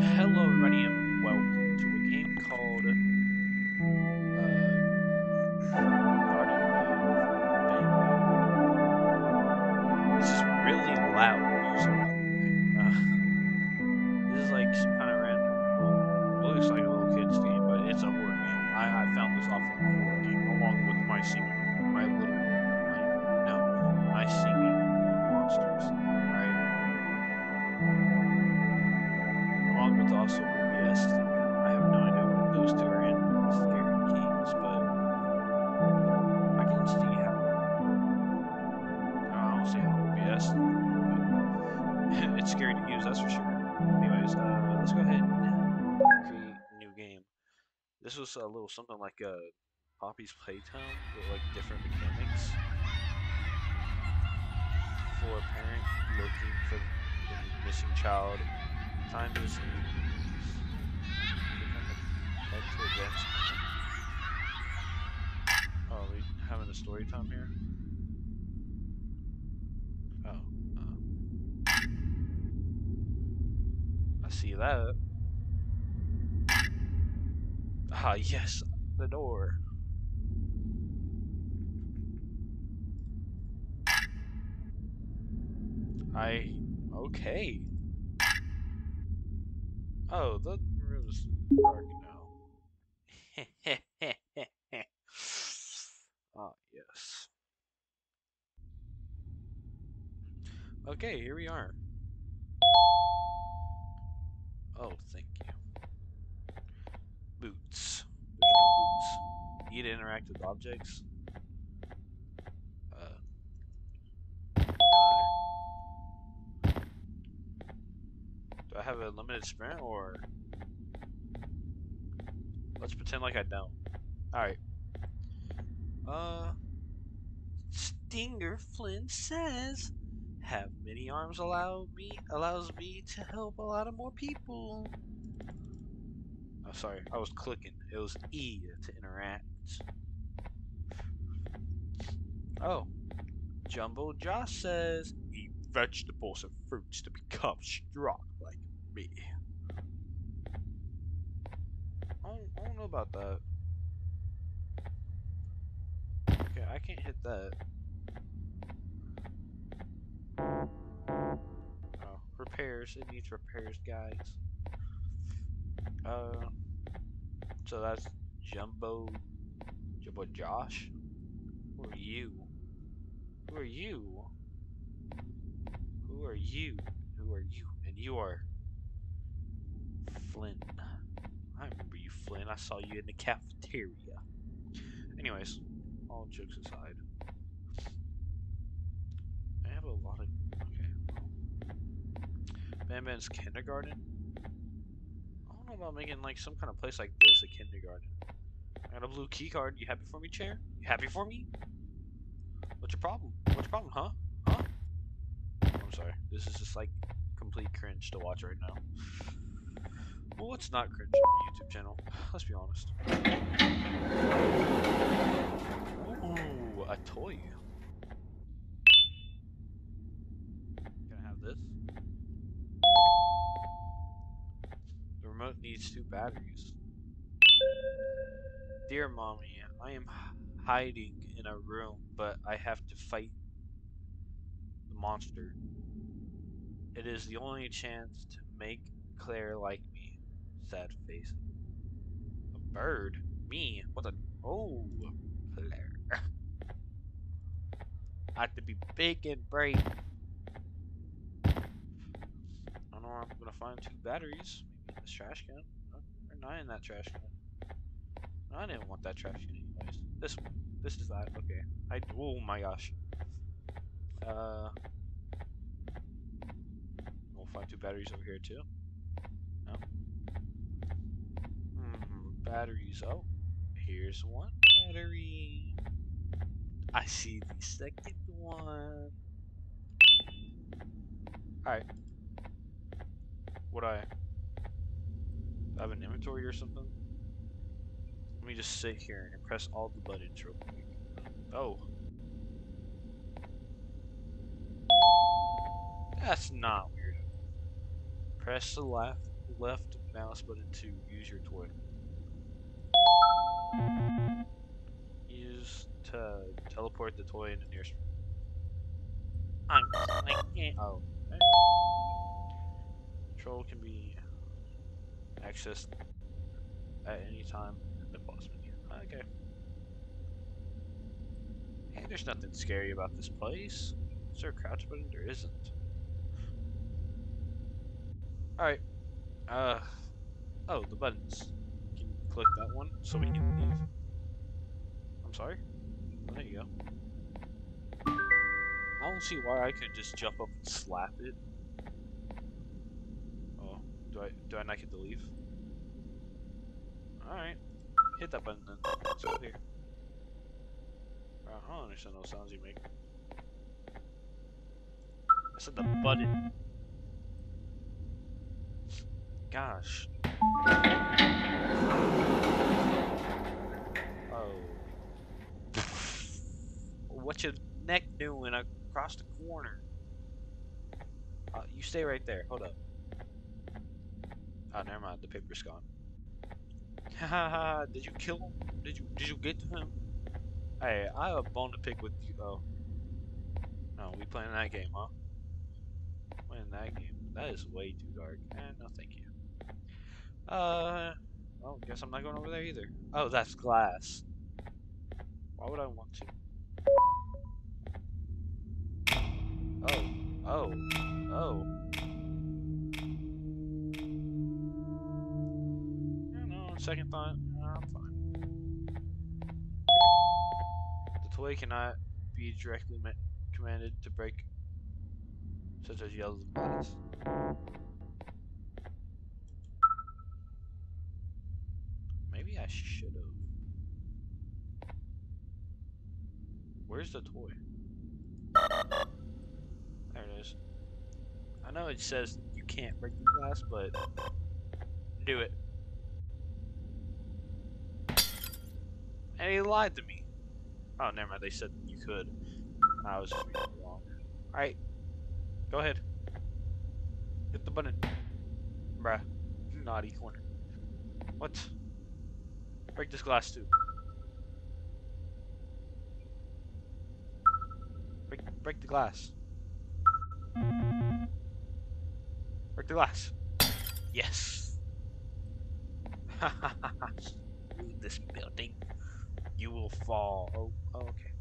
Hello, everybody, and welcome to a game called uh, Garden of Bang This is really loud music. Scary to use, that's for sure. Anyways, uh, let's go ahead and create new game. This was a little something like a Poppy's Playtime with like different mechanics for a parent looking for the missing child time is. Oh, we having a story time here? Oh. Uh. I see that. Ah, yes, the door. I. Okay. Oh, the room's dark now. ah, yes. Okay, here we are. Oh, thank you. Boots. There's no with objects. Uh. Do I have a limited sprint or? Let's pretend like I don't. Alright. Uh. Stinger Flynn says, "Have many arms allow me allows me to help a lot of more people." Oh, sorry, I was clicking. It was E to interact. Oh, Jumbo Josh says, "Eat vegetables and fruits to become strong like me." I don't, I don't know about that. Okay, I can't hit that. Oh, repairs. It needs repairs, guys. Uh, so that's Jumbo, Jumbo Josh. Are you? Who are you? Who are you? Who are you? And you are Flynn. I remember you, Flynn. I saw you in the cafeteria. Anyways, all jokes aside, I have a lot of. Okay. Ban Ban's kindergarten. I don't know about making like some kind of place like this a kindergarten. I got a blue key card. You happy for me, chair? You happy for me? What's your problem? What's your problem, huh? Huh? I'm sorry. This is just like complete cringe to watch right now. Well, what's not cringe on my YouTube channel? Let's be honest. Ooh, a toy. Have this? The remote needs two batteries. Dear mommy, I am hiding in a room, but I have to fight the monster. It is the only chance to make Claire like me. Sad face. A bird? Me? What the? Oh, Claire. I have to be big and brave. I don't know where I'm gonna find two batteries. Maybe in this trash can. They're not in that trash can. No, I didn't want that trash can. This. This is that. Okay. I. Oh my gosh. Uh. We'll find two batteries over here too. No. Hmm. Batteries. Oh. Here's one battery. I see the second one. Alright. Would I have an inventory or something? Let me just sit here and press all the buttons real quick. Oh. That's not weird. Press the left left mouse button to use your toy. Use to teleport the toy in the nearest. I'm clicking. Eh, oh. Okay. Control can be accessed at any time the pause menu. Okay. Hey, there's nothing scary about this place. Is there a crouch button? There isn't. Alright. Uh. Oh, the buttons. Can you click that one so we can leave? I'm sorry? Oh, there you go. I don't see why I could just jump up and slap it. Oh, do I do I not get to leave? Alright. Hit that button then. It's. Uh, I don't understand those sounds you make. I said the button. Gosh. Oh. What's your neck doing across the corner? Uh, you stay right there. Hold up. Oh, never mind. The paper's gone. Did you kill him? Did you did you get to him? Hey, I have a bone to pick with you though. No, we playing that game, huh? Playing that game. That is way too dark. Eh, no thank you. Uh well, guess I'm not going over there either. Oh, that's glass. Why would I want to? Oh, oh, oh. Second thought, no, I'm fine. The toy cannot be directly commanded to break, such as yells and bodies. Maybe I should have. Where's the toy? There it is. I know it says you can't break the glass, but do it. And he lied to me. Oh, never mind. They said you could. I was wrong. Alright. Go ahead. Hit the button. Bruh. Naughty corner. What? Break this glass too. Break, break the glass. Break the glass. Yes. this building. You will fall. Oh, oh okay.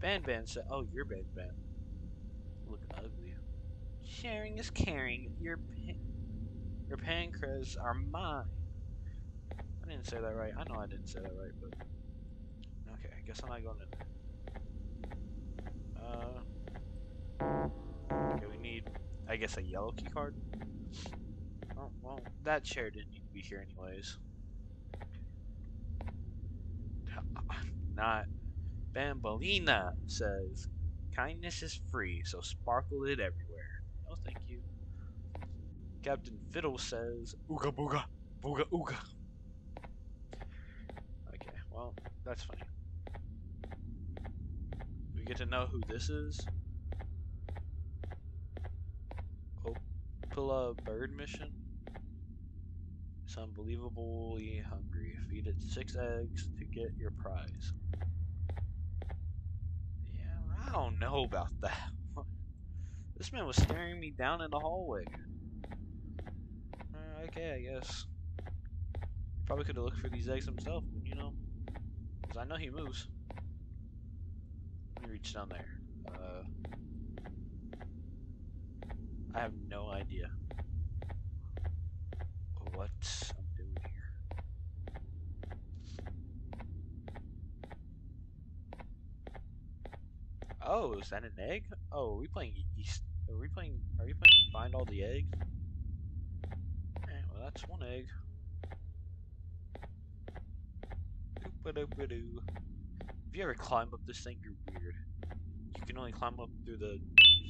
Ban Ban said, oh, you're Ban Ban. Look ugly. Sharing is caring. Your your pancreas are mine. I didn't say that right. I know I didn't say that right, but okay. I guess I'm not going in there. Uh. Okay, we need, I guess, a yellow key card. Oh well, that chair didn't need to be here anyways. Not. Banbaleena says, kindness is free, so sparkle it everywhere. No, thank you. Captain Fiddle says, ooga booga, booga ooga. Okay, well, that's funny. We get to know who this is. Opila bird mission. It's unbelievably hungry. It six eggs to get your prize. Yeah, I don't know about that. this man was staring me down in the hallway. Uh, okay, I guess. He probably could have looked for these eggs himself, you know. Because I know he moves. Let me reach down there. Uh, I have no idea what I'm doing here. Oh, is that an egg? Oh, are we playing East? Are we playing? Are we playing Find All the Eggs? Okay, well that's one egg. If you ever climb up this thing, you're weird. You can only climb up through the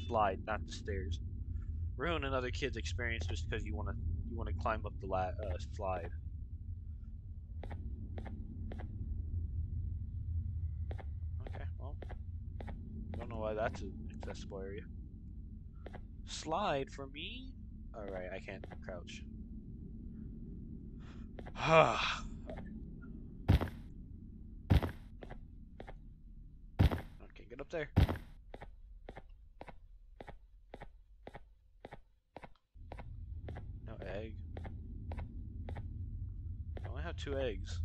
slide, not the stairs. Ruin another kid's experience just because you want to you want to climb up the la uh, slide. Okay, well, don't know why that's an accessible area. Slide for me? Alright, I can't crouch. okay, get up there. No egg. I only have two eggs.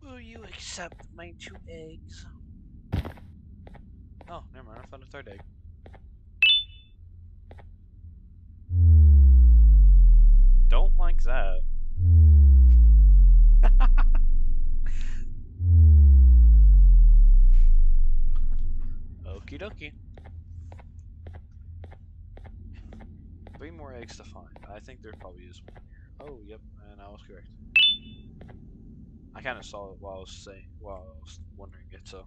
Will you accept my two eggs? Oh, never mind. I found a third egg. Don't like that. Okie dokie. Three more eggs to find. I think there probably is one here. Oh, yep, and I was correct. I kind of saw it while I was saying, while I was wondering it, so.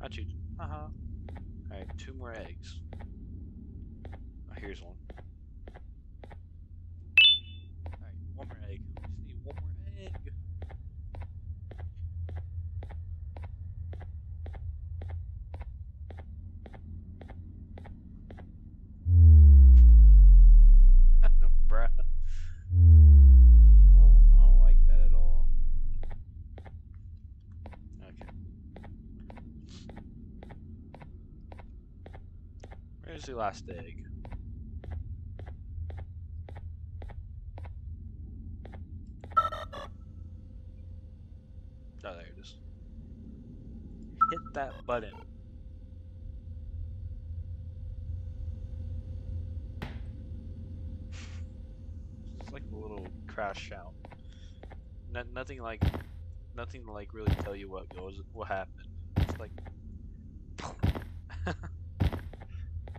I cheated. Haha. Alright, two more eggs. Oh, here's one. Alright, one more egg. We just need one more egg. Bruh. Oh, I don't like that at all. Okay. Last egg? Oh, there it is. Hit that button. It's like a little crash sound. No, nothing like, nothing to like really tell you what goes, what happened. It's like,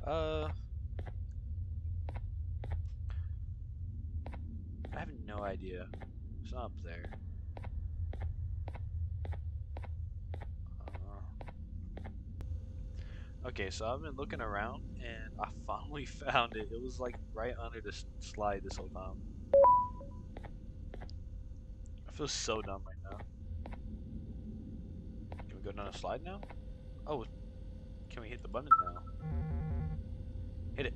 uh, I have no idea. It's up there. Uh, okay, so I've been looking around and I finally found it. It was like right under the s- slide this whole time. I feel so dumb right now. Can we go down a slide now? Oh, can we hit the button now? Hit it.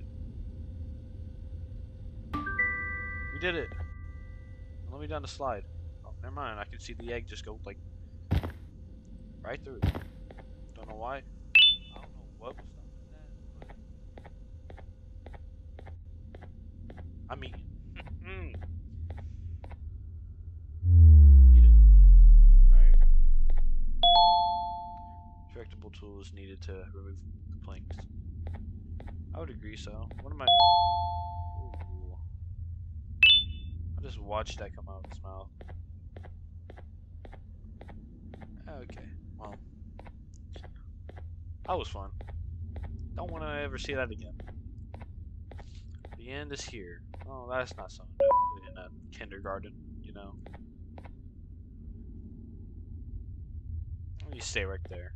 We did it. Let me down the slide. Oh, never mind. I can see the egg just go like right through. Don't know why. I don't know what was stopping that, but I mean. Eat it. Alright. Tools needed to remove the planks. I would agree so. What am I? Watched that come out of his mouth. Okay, well. That was fun. Don't want to ever see that again. The end is here. Oh, that's not something in a kindergarten, you know. You stay right there.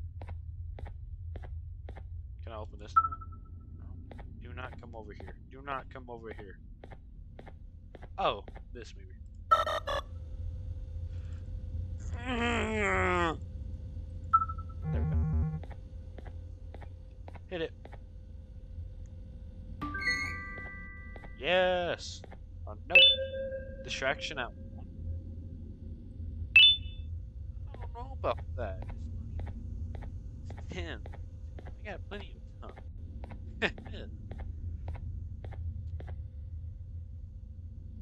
Can I open this now? No. Do not come over here. Do not come over here. Oh, this go. Hit it. Yes. Oh, nope. Distraction out. I don't know about that. It's him. I got plenty of time.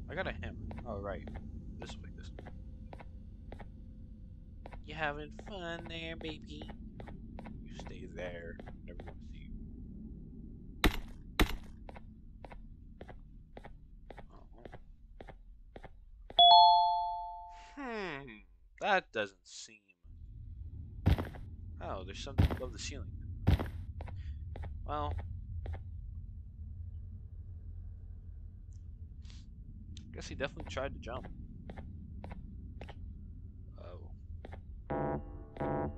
I got a hammer. Oh, right. This way, this way. You having fun there, baby? You stay there. Never want to see you. Oh. Hmm. That doesn't seem. Oh, there's something above the ceiling. Well. Guess he definitely tried to jump. Oh. Oh.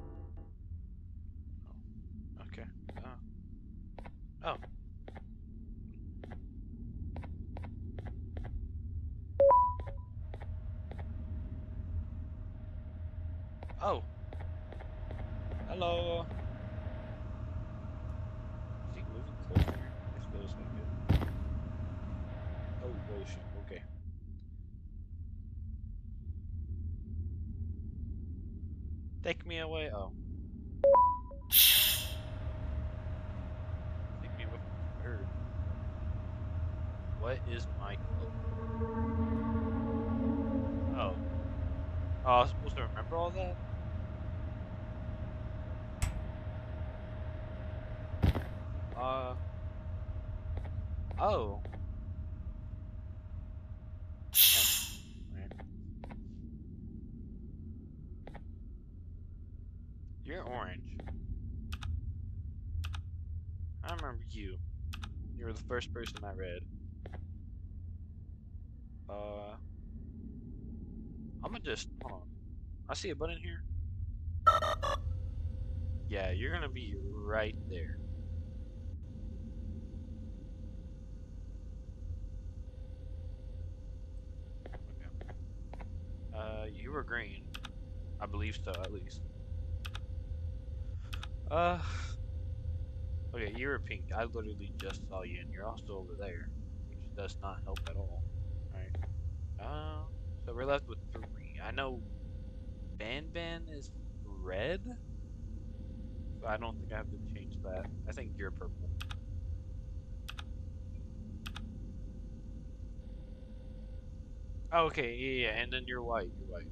Okay. Oh. Oh. Oh. Hello. Is he moving closer? This feels like it. Take me away. Oh. Take me bird. What is my? Oh. Oh, I was supposed to remember all that? Uh. Oh. Um, right. You're orange. I remember you. You were the first person I read. Uh. I'm gonna just. Hold on. I see a button here. Yeah, you're gonna be right there. Uh, you were green. I believe so, at least. Uh. Okay, you were pink. I literally just saw you, and you're also over there, which does not help at all. Alright. Uh, so we're left with three. I know Ban Ban is red, so I don't think I have to change that. I think you're purple. Oh, okay, yeah, yeah, and then you're white. You're white.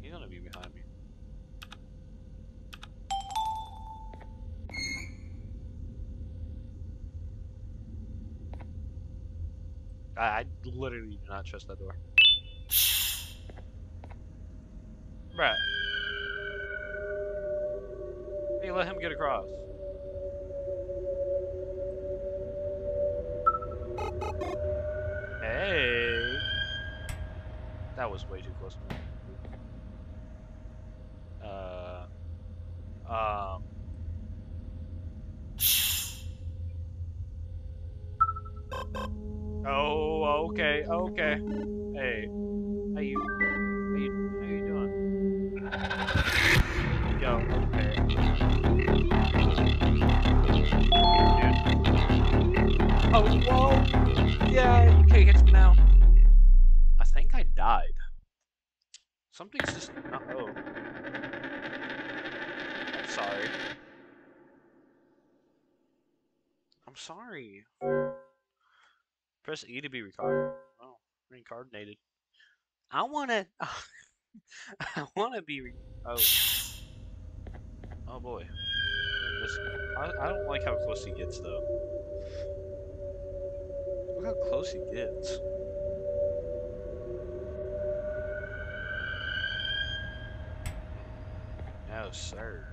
He's gonna be behind me. I, I literally do not trust that door. Bruh. Hey, let him get across. Hey. That was way too close to me. Think I died. Something's just not. Oh. I'm sorry. I'm sorry. Press E to be recarded. Oh, reincarnated. I wanna. I wanna be. Oh. Oh boy. This, I, I don't like how close he gets though. Look how close he gets. No, sir.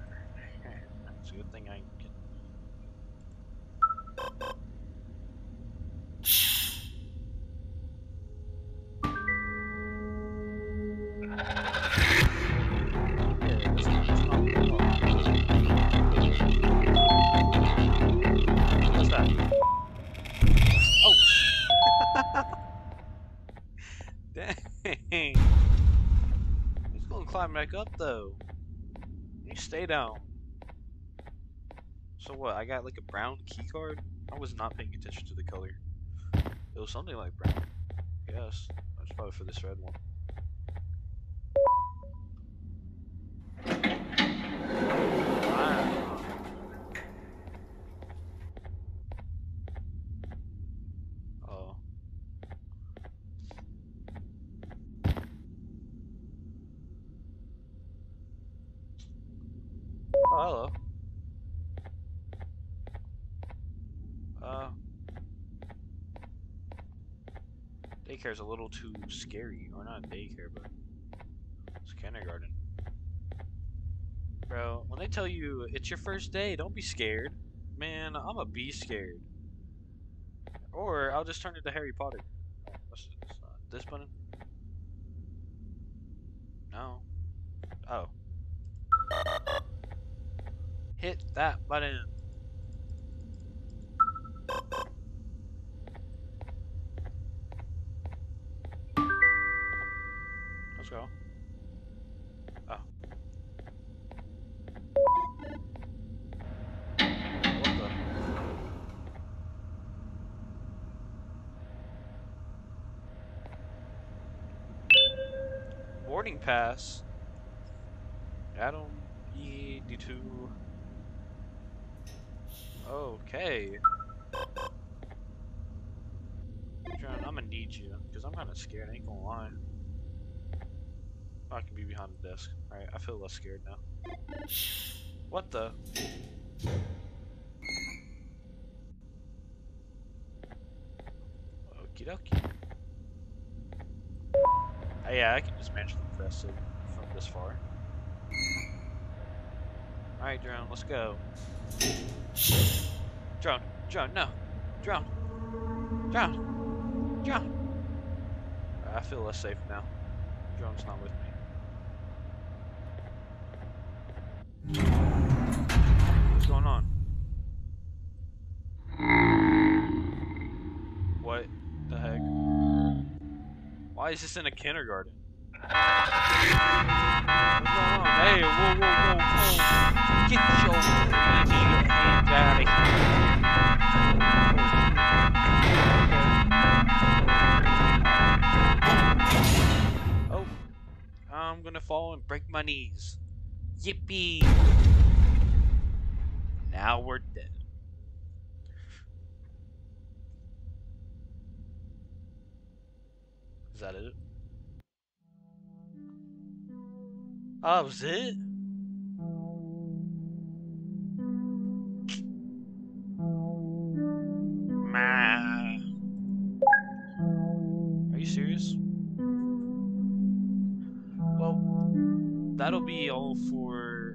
It's a good thing I can. Yeah, that's not, that's not good at all. What's that? Oh, Dang. He's gonna climb back up though. Stay down. So what? I got like a brown key card? I was not paying attention to the color. It was something like brown. Yes. That's probably for this red one. Wow. Oh. Oh, hello. Uh. Daycare's a little too scary. Or not daycare, but it's kindergarten. Bro, when they tell you it's your first day, don't be scared. Man, I'ma be scared. Or I'll just turn into Harry Potter. This button? That button. Let's go. Oh. Boarding pass. Adam E D2. Okay. John, I'm gonna need you because I'm kind of scared. I ain't gonna lie. I can be behind the desk. Alright, I feel less scared now. What the? Okie dokie. Uh, yeah, I can just manage to press it from this far. Alright, drone, let's go. Drone, drone, no. Drone. Drone. Drone. I feel less safe now. Drone's not with me. What's going on? What the heck? Why is this in a kindergarten? What's going on? Hey, whoa, whoa, whoa, whoa. Get your fall and break my knees. Yippee! Now we're dead. Is that it? Oh, was it? That'll be all for